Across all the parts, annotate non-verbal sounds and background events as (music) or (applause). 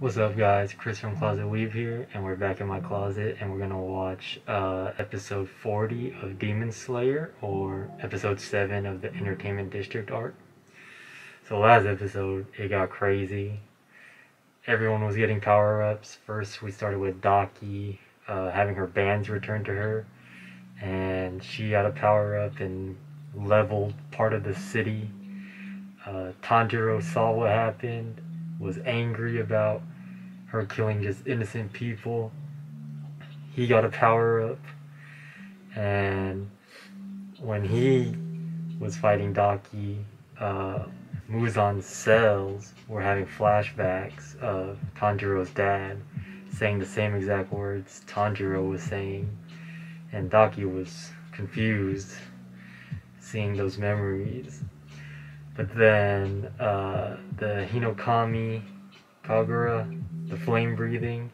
What's up, guys? Chris from Closet Weeb here, and we're back in my closet, and we're gonna watch uh, episode 40 of Demon Slayer, or episode 7 of the Entertainment District arc. So, last episode, it got crazy. Everyone was getting power ups. First, we started with Daki uh, having her bands returned to her, and she got a power up and leveled part of the city. Uh, Tanjiro saw what happened was angry about her killing just innocent people. He got a power up, and when he was fighting Daki, uh, Muzan's cells were having flashbacks of Tanjiro's dad saying the same exact words Tanjiro was saying, and Daki was confused seeing those memories. But then uh, the Hinokami Kagura, the flame breathing,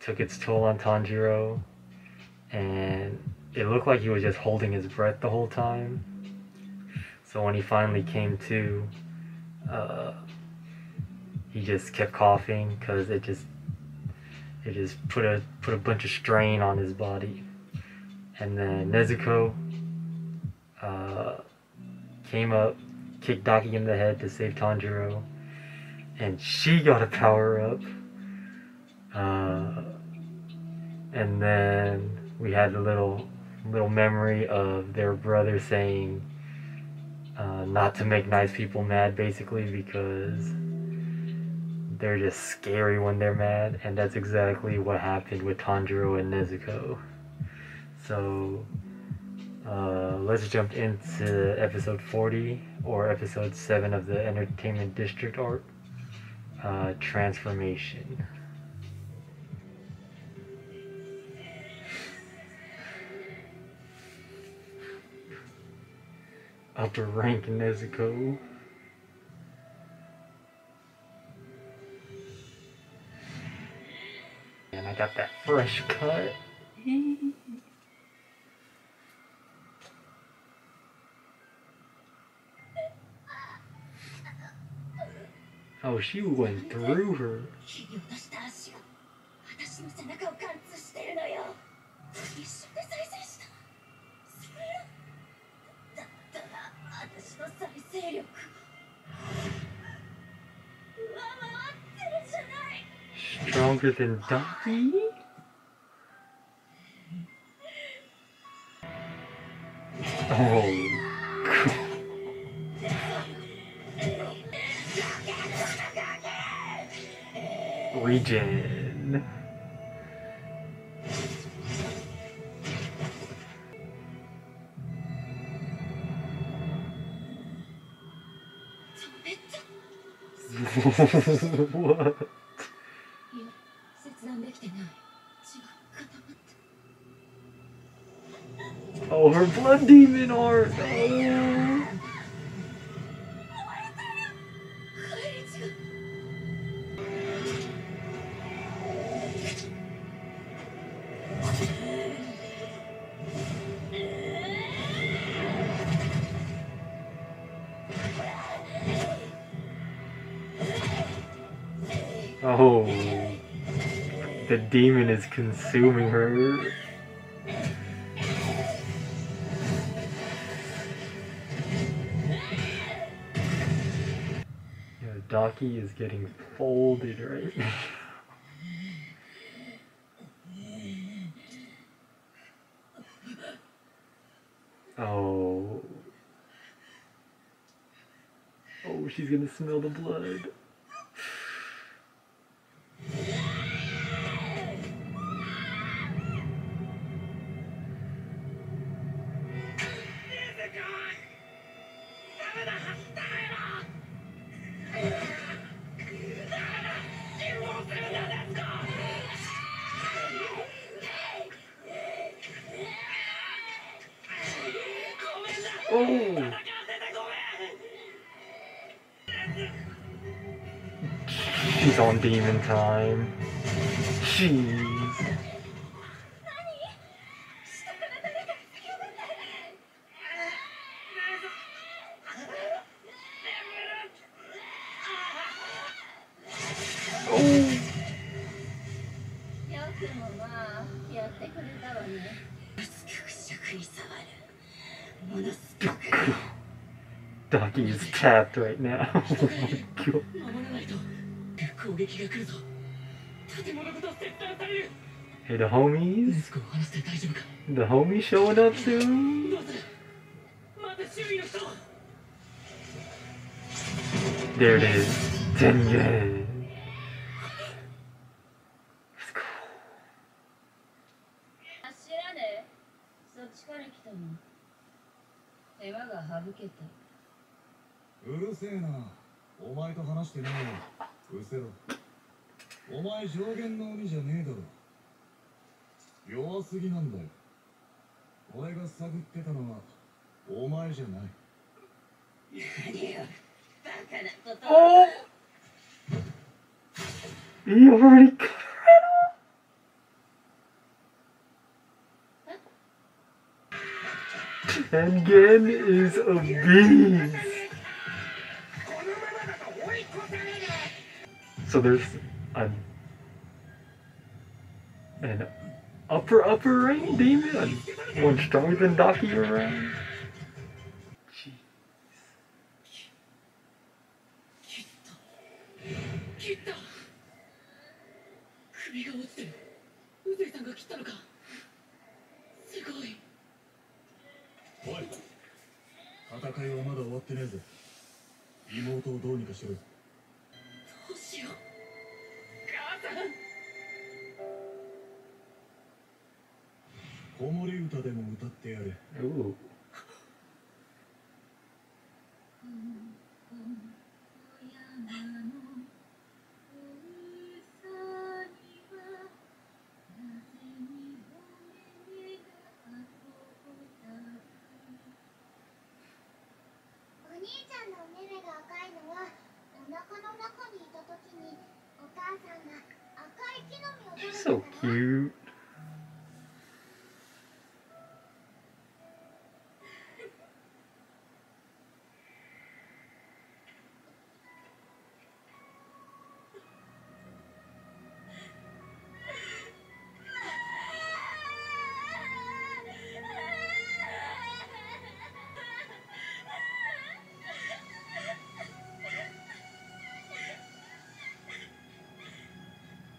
took its toll on Tanjiro, and it looked like he was just holding his breath the whole time. So when he finally came to, uh, he just kept coughing because it just it just put a put a bunch of strain on his body. And then Nezuko uh, came up kicked Daki in the head to save Tanjiro, and she got a power up. Uh, and then we had a little little memory of their brother saying uh, not to make nice people mad, basically because they're just scary when they're mad, and that's exactly what happened with Tanjiro and Nezuko. So uh, let's jump into episode 40 or episode 7 of the Entertainment District arc uh, Transformation. Upper rank Nezuko. And I got that fresh cut. (laughs) Oh, she went through her. Stronger than Donkey? Oh. region. (laughs) what? Oh, her blood demon art! Oh. Oh. The demon is consuming her. Yeah, Daki is getting folded right now. (laughs) Oh. Oh, she's gonna smell the blood. Oh! She's on demon time. Jeez. Oh! ってはっきり言ってとか言ってね守らないと攻撃が来と Hey, the homies? The homies showed up soon? まだ There it is. Ten yen. から来たの。手間が省けた。うるせえなお前と話してねえようせろお前上限の鬼じゃねえだろ弱すぎなんだよ俺が探ってたのはお前じゃない何よバカなこと Oh! He already got Tengen is a beast. So there's an, an upper upper rank demon, one stronger than Daki around. What? 戦いはまだ終わってねえぜ妹をどうにかしろうしよう。母さん。子守歌でも歌ってやれソキュー。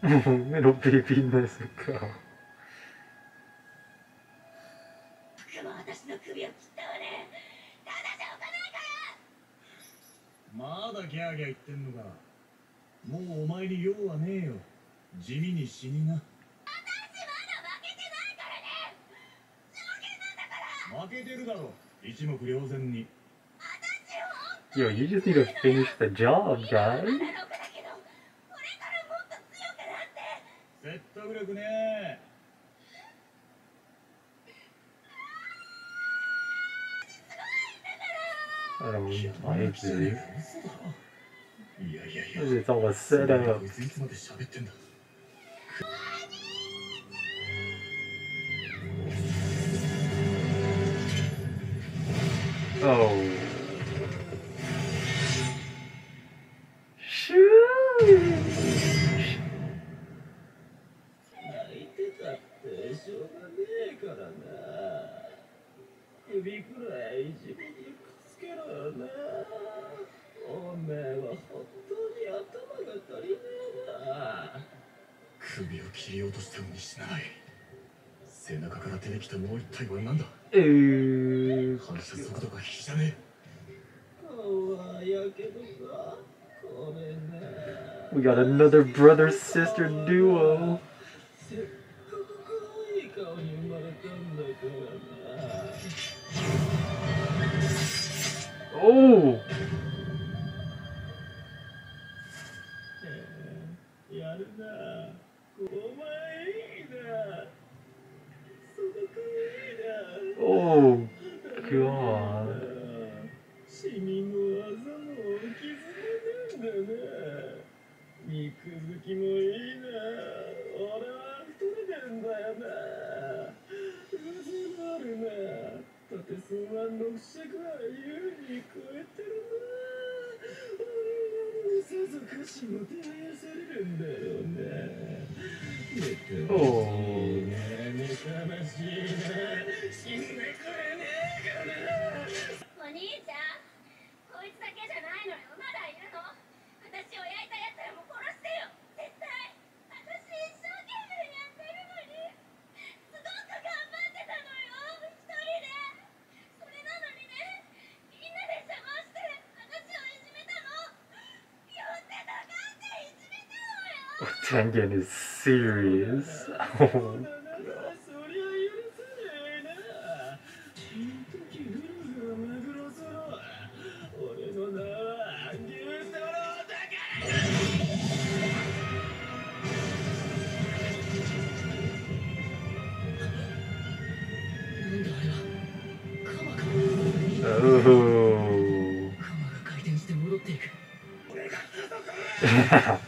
たから cute. Little baby Nezuko. 僕も私の首を切ったわね。ただじゃおかないから。まだギャーギャー言ってんのか。もうお前に用はねえよ。地味に死にな。負けてるだろ。一目瞭然に。Yo, you just need to finish the job, 今 guys. グレグね Alors, on est qui J'étais en recel alors. おう。中から出てきたもう一体は何だ Ooh. 反射速度が比じゃね顔はやけどかこれね We got another brother sister duo. せっかく可愛い顔に生まれたんだからな Oh! Oh. Tengen is serious. Oh. oh. (laughs) (laughs)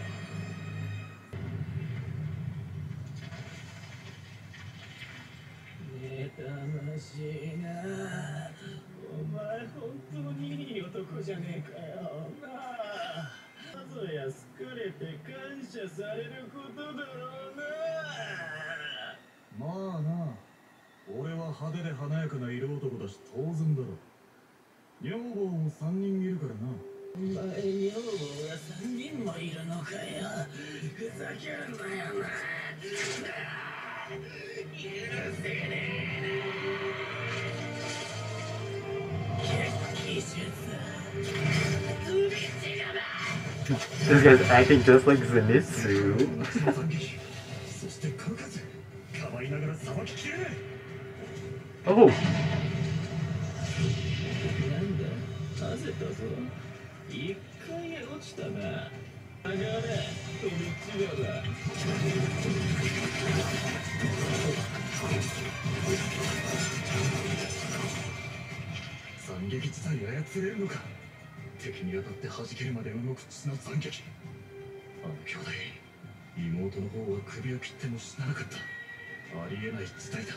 謝されることだろうなまあな。俺は派手で華やかな色男だし。当然だろ女房も3人いるからなお前女房が3人もいるのかよ。ふざけるなよ。な許せねえな決起術飛び地がだ This guy's acting just like Zenitsu. 惨劇そして数々かばいながらさばききれない Oh, 敵に当たって弾けるまで動く血の斬撃あの兄弟妹の方は首を切っても死ななかった。ありえない事態だ。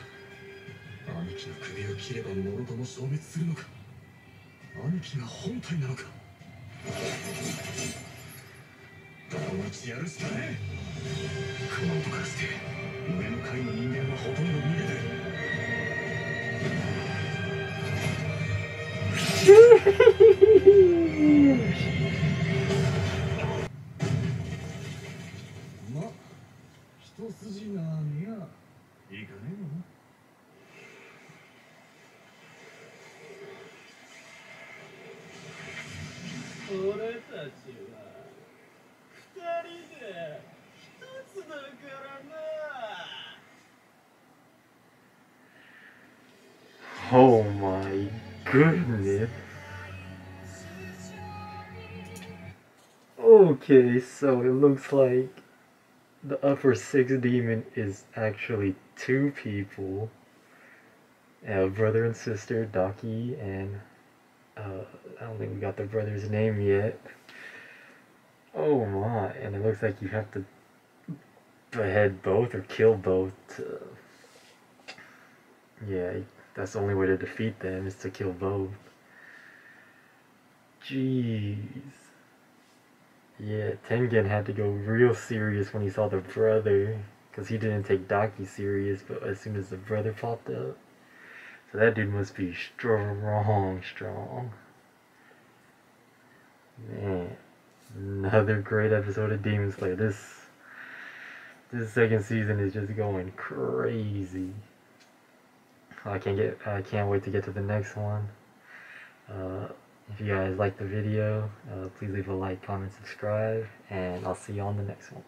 兄貴の首を切ればもろとも消滅するのか。兄貴が本体なのか。断ちやるしかねえ。熊本からして上の階の人間はほとんど逃げてる。(laughs) ま一筋縄にはいかねえのな俺たちは二人で一つだからな oh my goodness. Okay, so it looks like the upper six demon is actually two people. A brother and sister, Daki and uh, I don't think we got the brother's name yet. Oh my, and it looks like you have to behead both or kill both yeah, that's the only way to defeat them is to kill both. Jeez. Yeah, Tengen had to go real serious when he saw the brother, because he didn't take Daki serious, but as soon as the brother popped up. So that dude must be strong, strong. Man, another great episode of Demon Slayer. This, this second season is just going crazy. I can't get I can't wait to get to the next one. Uh, if you guys like the video, uh, please leave a like, comment, subscribe, and I'll see you on the next one.